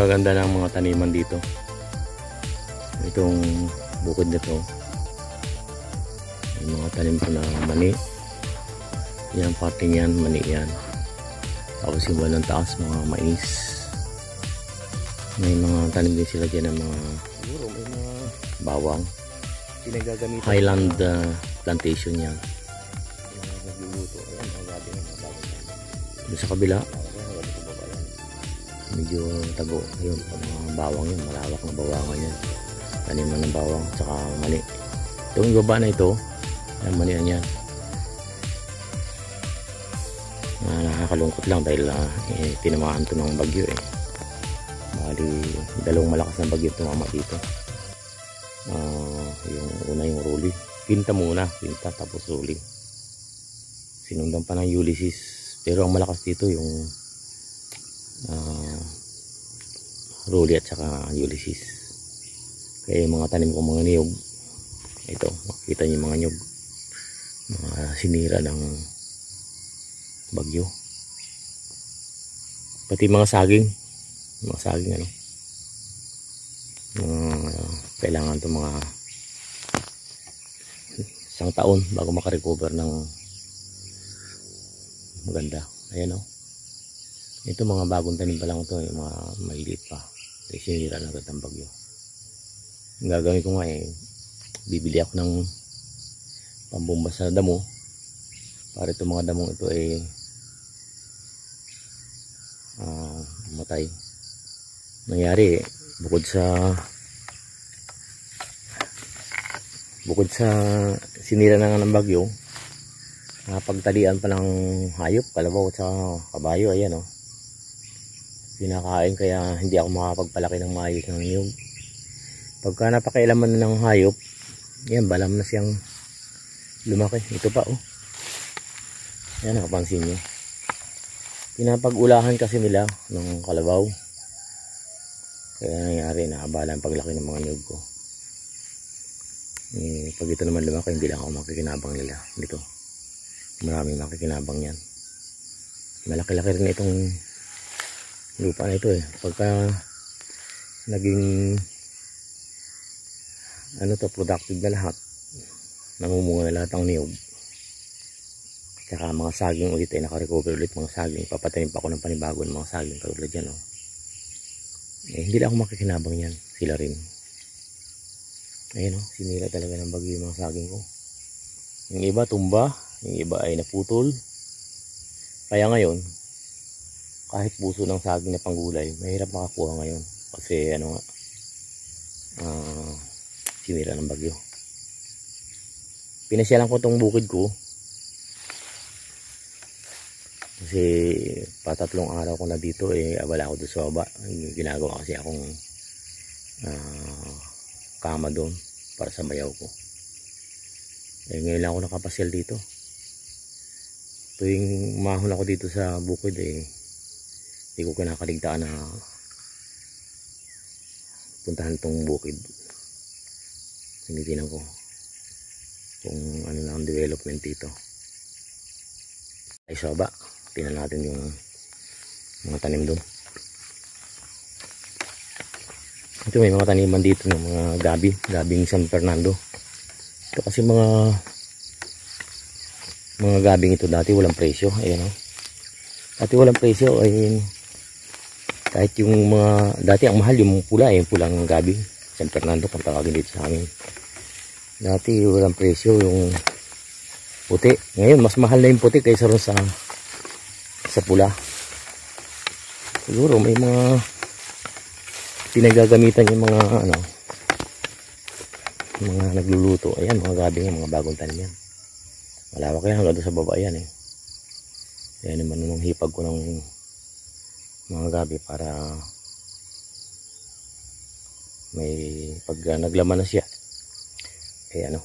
magaganda ng mga taniman dito. Itong bukod na to yung mga tanim ko na mani. Yan parte niyan mani yan. Tapos yung walang taas mga mais. May mga tanim din sila dyan ng mga siguro may mga bawang. Pinagagamitan. highland uh, plantation yan. Nagluluto. Ayan, mga gabi ng mga sa kabila medyo tago. Ayun mga bawang yun malawak na bawangan yan taniman ng bawang tsaka mani. Itong baba na ito yan mani yan yan. Ah, nakakalungkot lang dahil ah, eh, tinamaan to ng bagyo eh. Bali dalawang malakas na bagyo tumama dito. Ah, yung una yung Ruli. Pinta muna pinta tapos Ruli. Sinundan pa ng Ulysses. Pero ang malakas dito yung uh, Rolly at saka Ulysses. Kaya yung mga tanim kong mga niyog ito makikita yung mga niyog. Mga sinira ng bagyo. Pati mga saging. Mga saging ano. Mga kailangan to mga isang taon bago makarecover ng maganda. Ayan o ito mga bagong tanim pa lang ito, yung mga maliliit pa. Sinira na agad ng bagyo. Ang gagawin ko nga eh, bibili ako ng pambumba sa damo para itong mga damong ito ay ah, matay. Nangyari, bukod sa bukod sa sinira na nga ng bagyo, napagtalian pa ng hayop, kalabaw at saka kabayo, ayan oh pinakain kaya hindi ako makapagpalaki ng maayos ng niyog. Pagka napakailaman na ng hayop yan balam na siyang lumaki. Ito pa oh. Yan nakapansin nyo pinapag-ulahan kasi nila ng kalabaw. Kaya nangyari na abala ang paglaki ng mga niyog ko. Eh, pag ito naman lumaki hindi lang ako makikinabang nila. Dito maraming makikinabang yan. Malaki-laki rin itong lupa na ito eh. Pagka naging ano to productive na lahat namumunga na lahat ng niyog. Tsaka mga saging ulit ay nakarecover ulit mga saging. Papatayin pa ako ng panibago ng mga saging katulad yan oh. eh, hindi lang ako makikinabang yan sila rin. Ayun oh, sinira talaga ng bagyo yung mga saging ko. Yung iba tumba. Yung iba ay naputol. Kaya ngayon kahit puso ng saging na panggulay, mahirap makakuha ngayon. Kasi ano nga, uh, sinira ng bagyo. Pinasyalan ko tong bukid ko. Kasi patatlong araw ko na dito, eh, wala ako doon sa baba. Ginagawa kasi akong uh, kama doon para sa bayaw ko. Eh, ngayon lang ako nakapasyal dito. Tuwing umahon ako dito sa bukid, eh, hindi ko kinakaligtaan na puntahan tong bukid. Tinitingnan ko kung ano na ang development dito. Ay soba. Tingnan natin yung mga tanim doon. Ito may mga taniman dito ng mga gabi. Gabing San Fernando. Ito kasi mga mga gabing ito dati walang presyo. Ayan o dati walang presyo ay kahit yung mga dati ang mahal yung pula eh, yung pulang gabi. San Fernando kung tawagin dito sa amin. Dati walang presyo yung puti. Ngayon mas mahal na yung puti kaysa ron sa sa pula. Siguro may mga pinagagamitan yung mga ano mga nagluluto. Ayan mga gabi nga mga bagong tanim yan. Malawak yan hanggang doon sa baba yan eh. Ayan naman nung hipag ko ng mga gabi para may pag uh, naglaman na siya eh ano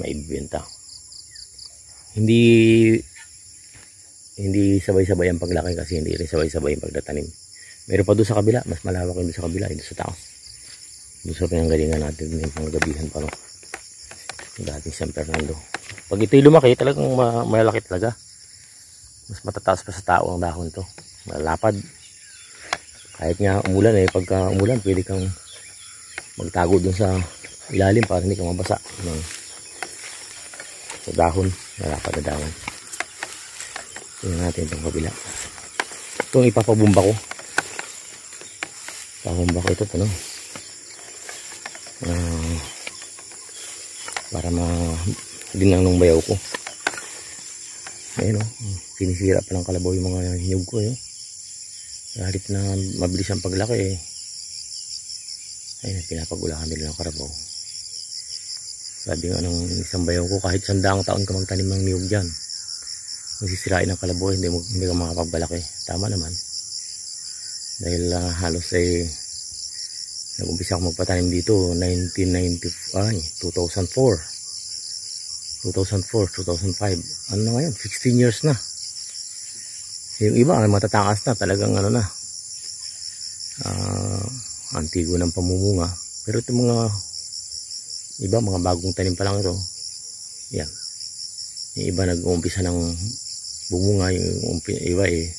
maibibenta. Hindi hindi sabay-sabay ang paglaki kasi hindi rin sabay-sabay ang pagtatanim. Meron pa doon sa kabila mas malawak yung doon sa kabila doon sa taas. Doon sa pinanggalingan natin may panggabihan pa no? Dating San Fernando. Pag ito'y lumaki talagang ma talaga. Mas matataas pa sa tao ang dahon to malapad Kahit nga umulan eh, pagka umulan, pwede kang magtago dun sa ilalim para hindi ka mabasa ng sa dahon, narapat na dahon. Tingnan natin itong kabila. Ito ang ipapabumba ko. Papabumba ko ito, ano? Ah, para ma dinang ng bayaw ko. Ayun o, sinisira pa ng kalabaw yung mga hinyog ko. Yun. Halit na mabilis ang paglaki eh. Ayun, pinapagulahan nila ng karabaw. Sabi nga ng isang bayaw ko, kahit sandaang taon ka magtanim ng niyog dyan, kung sisirain ng kalabaw, hindi, mo, hindi ka makapagbalaki. Tama naman. Dahil ah, halos ay nag-umpisa ako magpatanim dito 1995, ay, 2004. 2004, 2005. Ano na ngayon? 16 years na. Yung iba, matatakas na. Talagang ano na. ah antigo ng pamumunga. Pero itong mga iba, mga bagong tanim pa lang ito. Yan. Yung iba nag-uumpisa ng bumunga. Yung iba eh,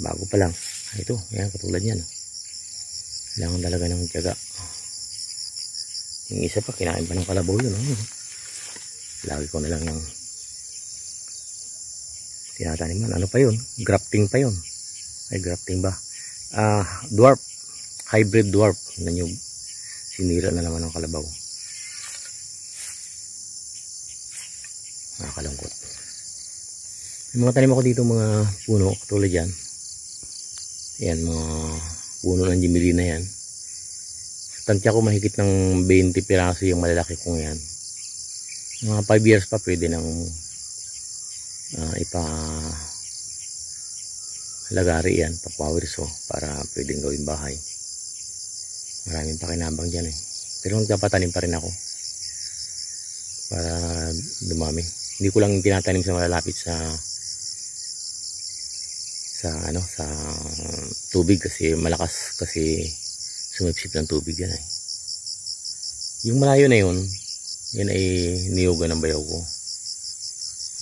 bago pa lang. Ito, yan, katulad yan. Kailangan talaga ng tiyaga. Yung isa pa, kinain pa ng kalabaw yun. Oh. Lagi ko na lang yung tinataniman. Ano pa yun? Grafting pa yun. Ay, grafting ba? Ah, dwarf. Hybrid dwarf. Nan yung sinira na naman ng kalabaw. Nakakalungkot. Yung mga tanim ako dito mga puno, katulad yan. Yan, mga puno ng jimirina yan. Tansya ko mahigit ng 20 piraso yung malalaki kong yan mga 5 years pa pwede nang uh, ipa lagari yan papawirso para pwedeng gawing bahay. Maraming pakinabang dyan eh. Pero magpapatanim pa rin ako para dumami. Hindi ko lang tinatanim sa malalapit sa sa ano sa tubig kasi malakas kasi sumipsip ng tubig yan eh. Yung malayo na yun yan ay niyugan ng bayaw ko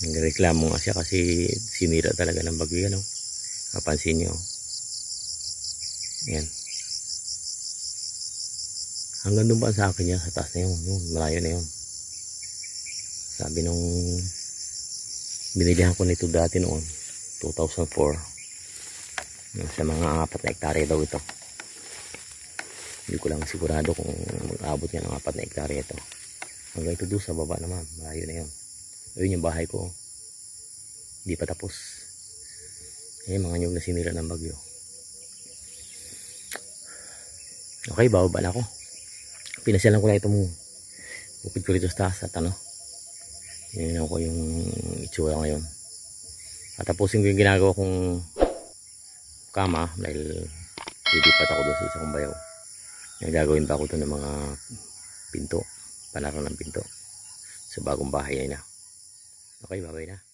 nagreklamo nga siya kasi sinira talaga ng bagyo yan oh. kapansin nyo yan hanggang doon pa sa akin yan? Sa taas na yun, yun malayo na yun. Sabi nung binilihan ko nito dati noon 2004 sa mga apat na hektarya daw ito. Hindi ko lang sigurado kung mag-abot yan ng apat na hektarya ito. Hanggang ito doon sa baba naman malayo na yun ayun yung bahay ko. Hindi pa tapos. Ayun mga nyog na sinira ng bagyo. Okay bababa na ako. Pinasyalan ko na itong bukid ko rito sa taas at ano. Tinignan ko yung itsura ngayon. At tapusin ko yung ginagawa kong kama dahil lilipat ako doon sa isang bayaw. Nagagawin pa ako doon ng mga pinto? Panaro ng pinto? Sa bagong bahay na. Okay, babay na.